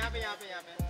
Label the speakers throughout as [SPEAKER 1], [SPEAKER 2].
[SPEAKER 1] यहाँ पे यहाँ पे यहाँ पे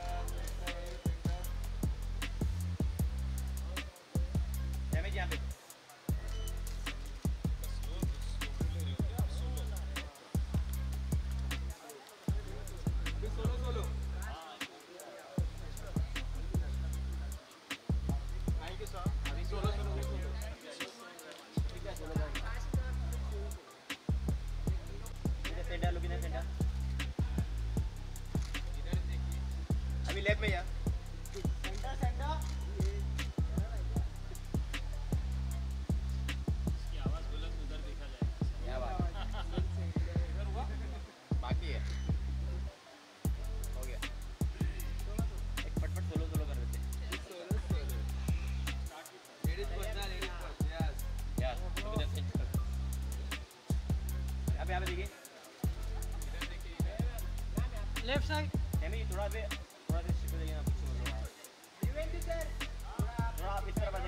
[SPEAKER 1] अब यहाँ पे देखिए
[SPEAKER 2] इधर देखिए।
[SPEAKER 3] लेफ़्ट साइड
[SPEAKER 1] थोड़ा पे थोड़ा से शिफ्ट हो जाइए ना पीछे हो जाओ थोड़ा आप इस तरफ़ आ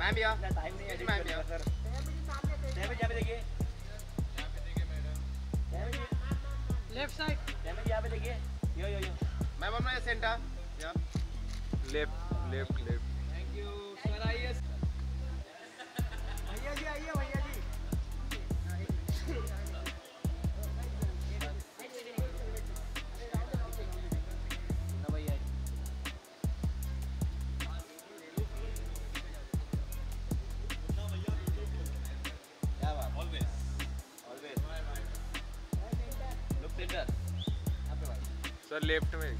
[SPEAKER 1] मैम भैया टाइम नहीं है मैम भैया सर डैमेज यहाँ पे देखिए
[SPEAKER 3] लेफ़्ट साइड
[SPEAKER 1] डैमेज यहाँ पे देखिए यो यो यो मैम अपना ये सेंटर या
[SPEAKER 4] left left left
[SPEAKER 2] thank you sir आइए
[SPEAKER 1] भैया जी आइए
[SPEAKER 4] सर लेफ़्ट में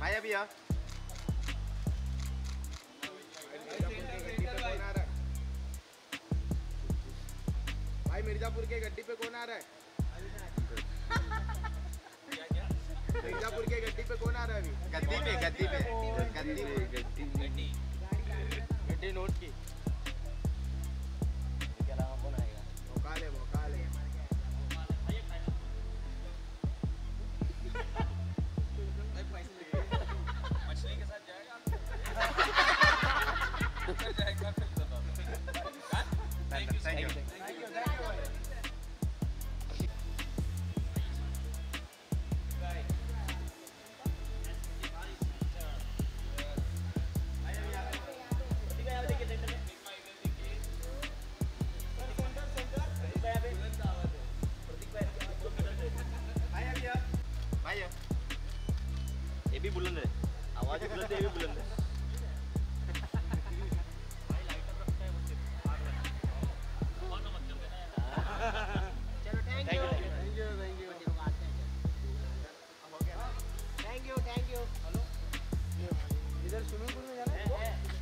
[SPEAKER 1] भाई अभी आ।
[SPEAKER 2] भाई मिर्जापुर के गड्डी पे कौन आ रहा है? मिर्जापुर के गड्डी पे कौन आ रहा है अभी?
[SPEAKER 1] गद्दी पे गद्दी पे। गद्दी पे।
[SPEAKER 4] गड्डी
[SPEAKER 5] गड्डी
[SPEAKER 1] गड्डी नोट की। है आवाज़ बुलंद है ये बुलंद है
[SPEAKER 3] thank you
[SPEAKER 2] thank you hello
[SPEAKER 3] इधर स्विमिंग पूल में
[SPEAKER 2] जाना सुनो